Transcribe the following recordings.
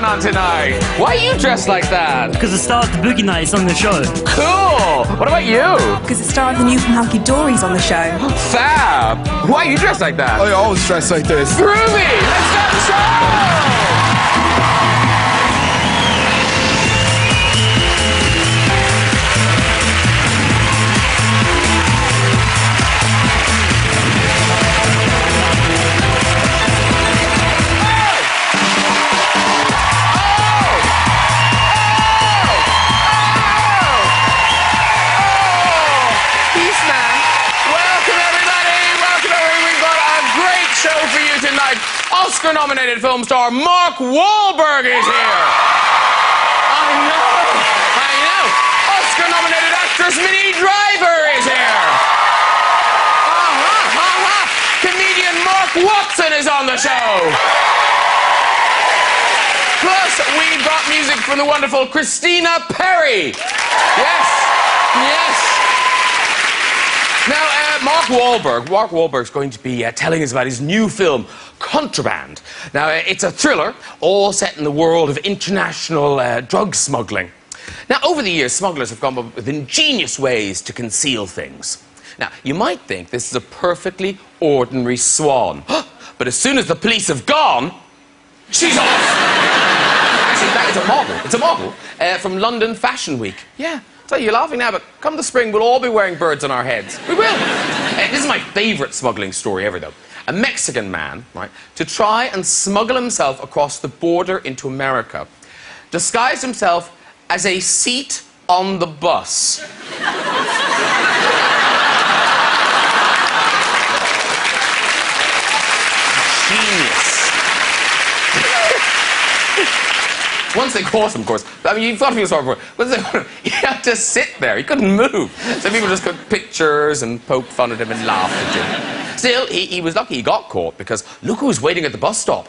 going on tonight? Why are you dressed like that? Because the star of the Boogie Nights on the show. Cool. What about you? Because the star of the new from Hunky Dory's on the show. Fab. Why are you dressed like that? Oh, I always dress like this. Groovy. Let's start the show. Oscar-nominated film star Mark Wahlberg is here. I know. I know. Oscar-nominated actress Minnie Driver is here. Uh-huh, uh-huh. Comedian Mark Watson is on the show. Plus, we've got music from the wonderful Christina Perri. Yes. Yes. Now, uh, Mark Wahlberg, Mark Wahlberg's going to be uh, telling us about his new film, Contraband. Now, uh, it's a thriller, all set in the world of international uh, drug smuggling. Now, over the years, smugglers have come up with ingenious ways to conceal things. Now, you might think this is a perfectly ordinary swan, but as soon as the police have gone, she's off. Actually, that is a model. It's a model uh, from London Fashion Week. Yeah. So you, you're laughing now, but come the spring, we'll all be wearing birds on our heads. We will. This is my favourite smuggling story ever, though. A Mexican man, right, to try and smuggle himself across the border into America, disguised himself as a seat on the bus. Genius. Once they caught him, of course. I mean, you've got to feel sorry for him. Once they, he had to sit there. He couldn't move. So people just took pictures and poked fun at him and laughed at him. Still, he, he was lucky he got caught because look who was waiting at the bus stop.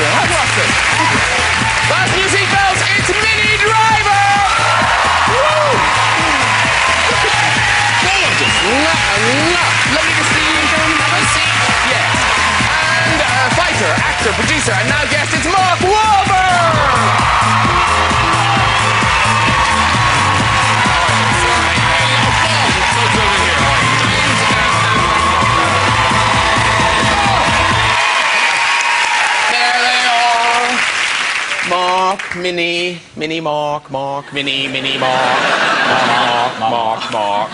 Seat. Mark Watson. Last new seatbelts. It's Minnie Driver. Woo! Mwah, mwah. Lovely Minnie, Minnie, Mark, Mark, Minnie, Minnie, Mark, Mark, Mark, Mark.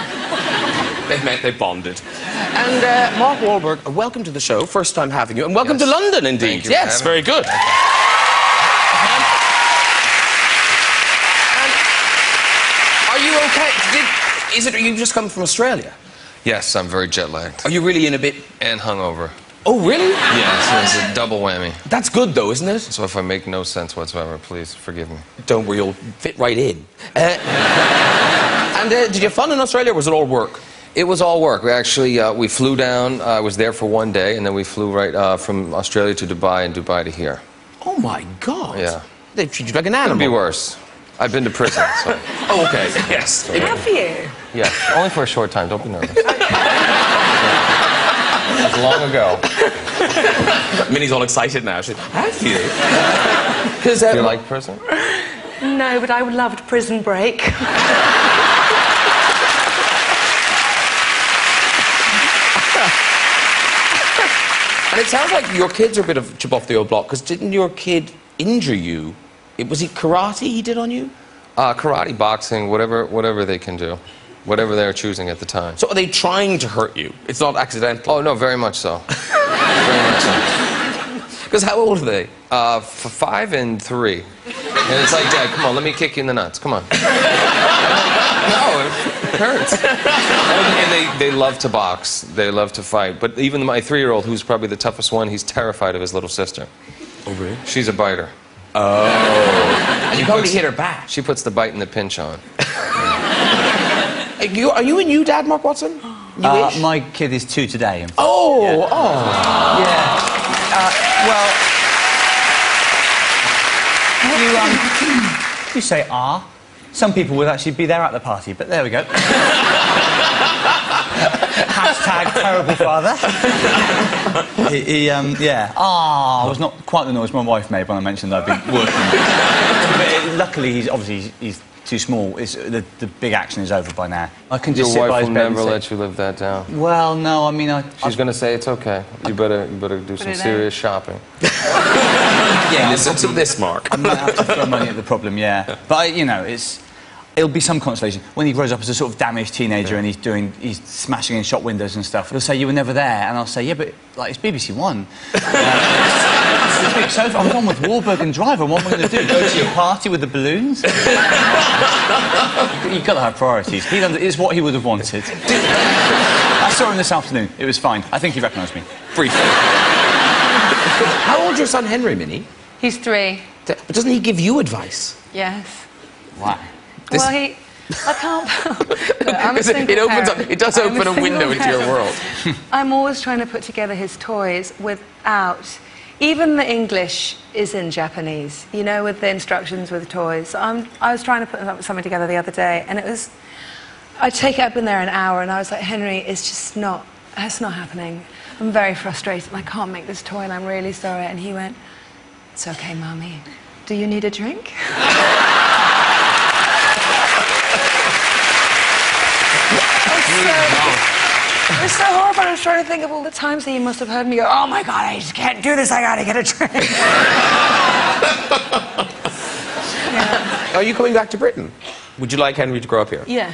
They've met, they've bonded. And uh, Mark Wahlberg, welcome to the show. First time having you. And welcome to London, indeed. You yes, very good. Um, and are you okay? Did, is it you just come from Australia? Yes, I'm very jet lagged Are you really in a bit. and hungover. Oh, really? Yes, it's a double whammy. That's good, though, isn't it? So if I make no sense whatsoever, please forgive me. Don't worry, you'll fit right in. Uh, and uh, did you have fun in Australia, or was it all work? It was all work. We actually uh, we flew down. I was there for one day, and then we flew right uh, from Australia to Dubai and Dubai to here. Oh my God! Yeah. They treat you like an animal. Could animal. be worse. I've been to prison, so Oh, okay. Yes. Have you? yeah, only for a short time. Don't be nervous. It was long ago. Minnie's all excited now. She's, have you? Because Do you like prison? No, but I would love prison break. and it sounds like your kid's are a bit of chip off the old block. Because didn't your kid injure you? It was it karate he did on you? Uh, karate, boxing, whatever, whatever they can do, whatever they're choosing at the time. So are they trying to hurt you? It's not accidental. Oh no, very much so. very much so. Because how old are they? Uh, for five and three. And it's like, Dad, come on, let me kick you in the nuts. Come on. no, it hurts. And they, they love to box. They love to fight. But even my three-year-old, who's probably the toughest one, he's terrified of his little sister. Oh, really? She's a biter. And you probably hit her back. She puts the bite and the pinch on. Are you, are you a new dad, Mark Watson? Uh, my kid is two today. Oh, oh. Yeah. Uh, Well, you um, you say ah. Some people would actually be there at the party, but there we go. Hashtag terrible father. he, he, um, yeah. Ah, I was not quite the noise my wife made when I mentioned I'd been working. but luckily, he's obviously he's, he's too small. It's, the, the big action is over by now. I can just Your sit by wife his will bed and never say- let you live that down. Well, no, I mean, I. She's going to say it's okay. You better, you better do some it serious shopping. yeah, Listen to this, Mark. I'm might have to throw money at the problem, yeah. But, I, you know, it's... It'll be some consolation. When he grows up as a sort of damaged teenager and he's doing... He's smashing in shop windows and stuff, he'll say, you were never there. And I'll say, yeah, but, like, it's BBC One. Uh, it's a. I'm on with Wahlberg and Driver. What am I going to do? Go to your party with the balloons? You've got to have priorities. He under- it's what he would have wanted. I saw him this afternoon. It was fine. I think he recognised me. Briefly. How old's your son Henry, Minnie? He's three. But doesn't he give you advice? Yes. Wow. This- Well, he. I can't. I'm a it, single it opens up, it does I'm open a, single window into your world. I'm always trying to put together his toys without. Even the English is in Japanese, you know, with the instructions with toys. I'm, I was trying to put something together the other day, and it was. I take it up in there an hour, and I was like, Henry, it's just not. It's not happening. I'm very frustrated. I can't make this toy, and I'm really sorry. And he went, It's okay, mommy. Do you need a drink? It was so horrible. I was trying to think of all the times that you must have heard me go, Oh my God, I just can't do this. I gotta get a drink. Are you coming back to Britain? Would you like Henry to grow up here? yeah,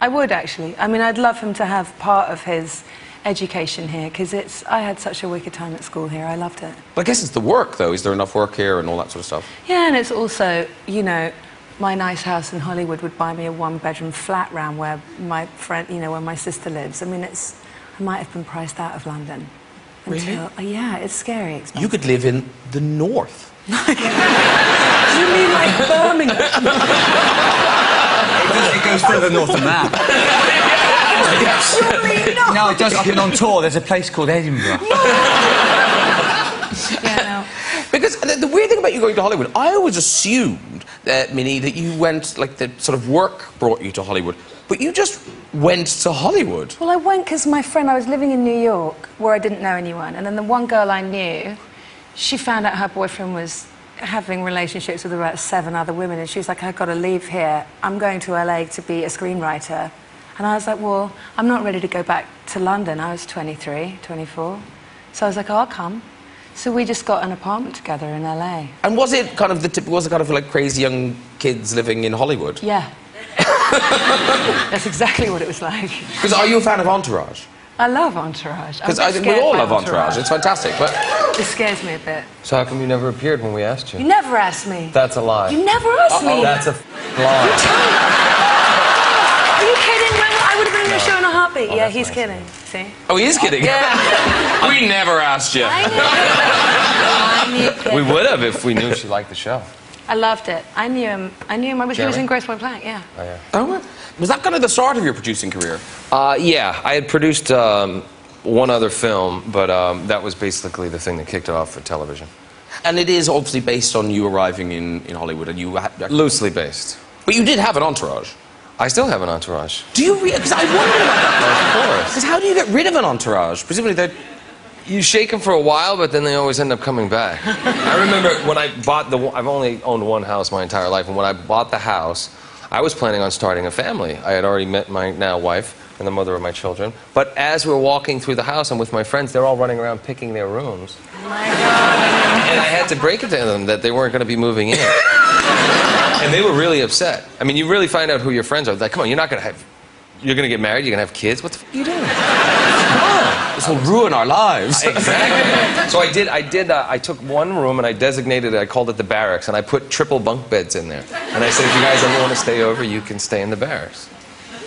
I would actually. I mean, I'd love him to have part of his education here because it's. I had such a wicked time at school here. I loved it. Well, I guess it's the work, though. Is there enough work here and all that sort of stuff? Yeah, and it's also, you know, my nice house in Hollywood would buy me a one-bedroom flat round where my friend, you know, where my sister lives. I mean, it's. I might have been priced out of London. Really? Until, uh, yeah, it's scary. Expensive. You could live in the north. Do you mean like Birmingham? It goes further north than that. Surely not. No, it does. I've been on tour. There's a place called Edinburgh. Yeah, Because the, the weird thing about you going to Hollywood, I always assumed, uh, Minnie, that you went, like, the sort of work brought you to Hollywood. But you just went to Hollywood. Well, I went because my friend, I was living in New York where I didn't know anyone. And then the one girl I knew, she found out her boyfriend was having relationships with about seven other women. And she was like, I've got to leave here. I'm going to LA to be a screenwriter. And I was like, well, I'm not ready to go back to London. I was 23, 24. So I was like, oh, I'll come. So we just got an apartment together in LA. And was it kind of the tip, was it kind of like crazy young kids living in Hollywood? Yeah. That's exactly what it was like. Because are you a fan of Entourage? I love Entourage. Because I think we all love Entourage. It's fantastic. But It scares me a bit. So how come you never appeared when we asked you? You never asked me. That's a lie. You never asked me. That's a f- lie. Are you kidding? When I would have been in your show in a heartbeat. yeah, he's kidding. See? oh, he is kidding. Yeah. we never asked you. I knew. I knew. We would have if we knew she liked the show. I loved it. I knew him. I knew him. I was, he was in Grosse Pointe Blank. Yeah. Oh, yeah. Oh, was that kind of the start of your producing career? Uh, yeah, I had produced um, one other film, but um, that was basically the thing that kicked it off for television. And it is obviously based on you arriving in, in Hollywood, and you had, Loosely based. but you did have an entourage. I still have an entourage. Do you? Because I wonder about that. Of course. Because how do you get rid of an entourage? Presumably they. You shake them for a while, but then they always end up coming back. I remember when I bought the. I've only owned one house my entire life, and when I bought the house, I was planning on starting a family. I had already met my now wife and the mother of my children. But as we're walking through the house, I'm with my friends, they're all running around picking their rooms. Oh my God. And I had to break it to them that they weren't going to be moving in. and they were really upset. I mean, you really find out who your friends are. Like, come on, you're not going to have. You're going to get married. You're going to have kids. What the f- are you doing? This will ruin our lives. Exactly. so I did. I did. Uh, I took one room and I designated it. I called it the barracks, and I put triple bunk beds in there. And I said, if you guys ever want to stay over, you can stay in the barracks.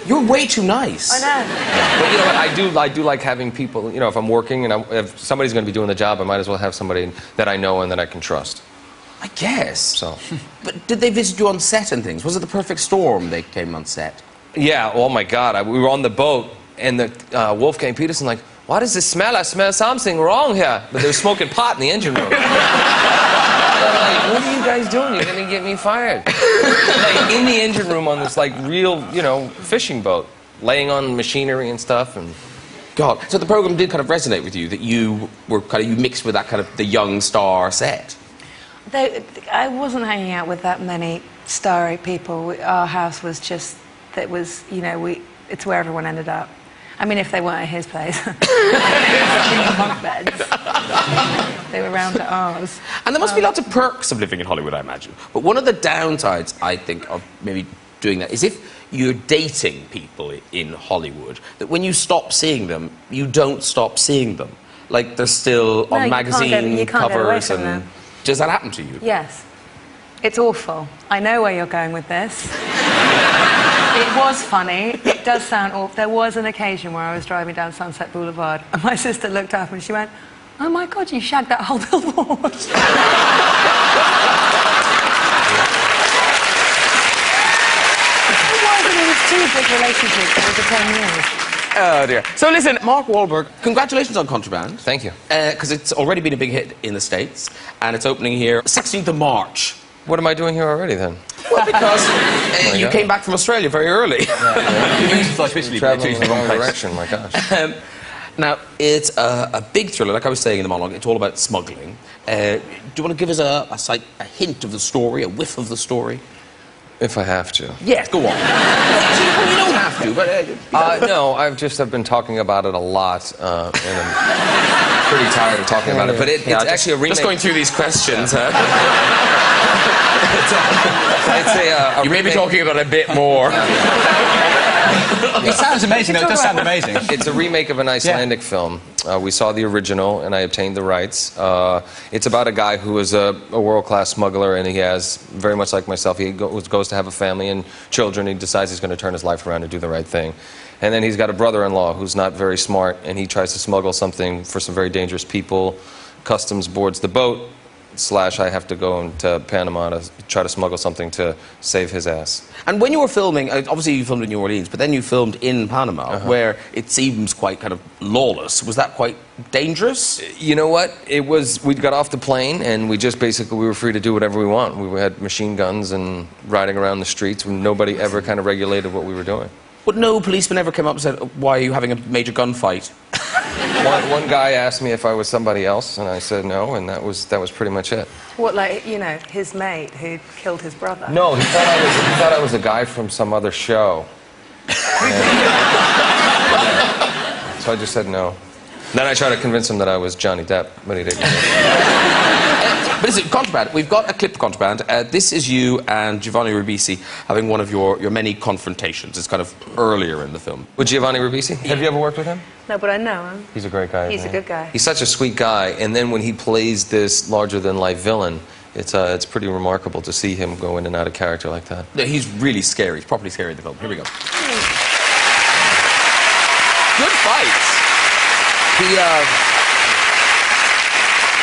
You're way too nice. I know. But you know what? I do. I do like having people. You know, if I'm working and I'm, if somebody's going to be doing the job, I might as well have somebody that I know and that I can trust. I guess. So. But did they visit you on set and things? Was it the perfect storm they came on set? Yeah. Oh my God. I, we were on the boat, and the uh, Wolfgang Petersen like, Why does this smell? I smell something wrong here. But they were smoking pot in the engine room. Like, what are you guys doing? You're gonna get me fired. like in the engine room on this like real, you know, fishing boat, laying on machinery and stuff, and God. So the program did kind of resonate with you that you were kind of you mixed with that kind of the young star set. They, I wasn't hanging out with that many starry people. We- Our house was just, it was, you know, we, it's where everyone ended up. I mean, if they weren't at his place. bunk beds. they were round at ours. And there must be um, lots of perks of living in Hollywood, I imagine. But one of the downsides, I think, of maybe doing that is if you're dating people in Hollywood, that when you stop seeing them, you don't stop seeing them. Like they're still No, on you can't magazine get- you can't get away covers, and them. Does that happen to you? Yes. It's awful. I know where you're going with this. it was funny. It does sound awful. There was an occasion where I was driving down Sunset Boulevard and my sister looked up and she went, Oh my God, you shagged that whole billboard. it was, and it was two big relationships over 10 years. Oh dear. So listen, Mark Wahlberg, congratulations on Contraband. thank you. Because it's already been a big hit in the States, and it's opening here 16th of March. What am I doing here already then? Well, because uh, you God. came back from Australia very early. You to fly to Italy, but in the wrong direction, my gosh. Um, now, it's a, a big thriller, like I was saying in the monologue. It's all about smuggling. Uh, do you want to give us a, a, a hint of the story, a whiff of the story? If I have to. Yes, go on. you don't have to, but. Uh, Uh, no, I've just I've been talking about it a lot, uh, and I'm pretty tired of talking about it. But it, it's yeah, just- actually a remake. Just going through these questions, huh? it's a, uh, a You may be talking about it a bit more. It sounds amazing, though. It does sound amazing. It's a remake of an Icelandic film. Uh, we saw the original, and I obtained the rights. Uh, it's about a guy who is a, a world-class smuggler, and he has, very much like myself, he goes, goes to have a family and children. He decides he's going to turn his life around and do the right thing. And then he's got a brother-in-law who's not very smart, and he tries to smuggle something for some very dangerous people. Customs boards the boat, slash I have to go into Panama to try to smuggle something to save his ass. And when you were filming, uh, obviously you filmed in New Orleans, but then you filmed in Panama, Uh-huh. where it seems quite kind of lawless. Was that quite dangerous? You know what? It was. We got off the plane and we just basically we were free to do whatever we want. We had machine guns and riding around the streets. When nobody ever kind of regulated what we were doing. But no policeman ever came up and said, "Why are you having a major gunfight?" One, one guy asked me if I was somebody else, and I said no, and that was that was pretty much it. What, like, you know, his mate who killed his brother? No, he thought I was, he thought I was a guy from some other show. And- so I just said no. Then I tried to convince him that I was Johnny Depp, but he didn't. But is it contraband? We've got a clip of contraband. Uh, this is you and Giovanni Ribisi having one of your, your many confrontations. It's kind of earlier in the film. With Giovanni Ribisi? Have you ever worked with him? No, but I know him. He's a great guy. He's a he? good guy. He's such a sweet guy, and then when he plays this larger-than-life villain, it's uh, it's pretty remarkable to see him go in and out of character like that. No, he's really scary. He's properly scary in the film. Here we go. Good fights. He uh,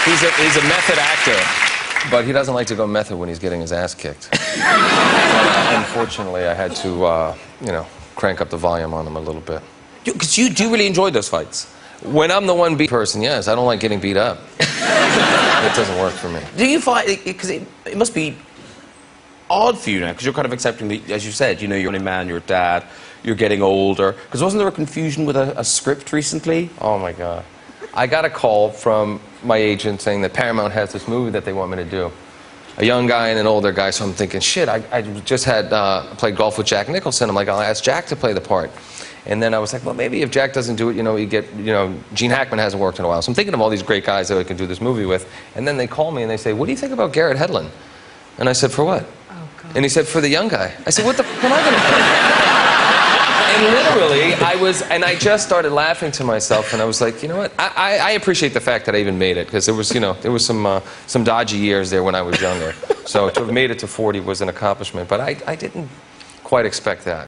he's a he's a method actor, but he doesn't like to go method when he's getting his ass kicked. Unfortunately, I had to uh, you know crank up the volume on him a little bit. Because you do really enjoy those fights. When I'm the one beat person, yes, I don't like getting beat up. it doesn't work for me. Do you find because it, it must be odd for you now because you're kind of accepting the, as you said, you know, you're a man, you're a dad, you're getting older. Because wasn't there a confusion with a, a script recently? Oh my God. I got a call from my agent saying that Paramount has this movie that they want me to do. A young guy and an older guy, so I'm thinking, shit, I, I just had uh, played golf with Jack Nicholson. I'm like, I'll ask Jack to play the part. And then I was like, well, maybe if Jack doesn't do it, you know, you get, you know, Gene Hackman hasn't worked in a while. So I'm thinking of all these great guys that I can do this movie with. And then they call me and they say, what do you think about Garrett Hedlund? And I said, for what? Oh, God. And he said, for the young guy. I said, what the f am I going to? And literally, I was, and I just started laughing to myself, and I was like, you know what? I, I, I appreciate the fact that I even made it, because there was, you know, there was some, uh, some dodgy years there when I was younger. So to have made it to 40 was an accomplishment, but I, I didn't quite expect that.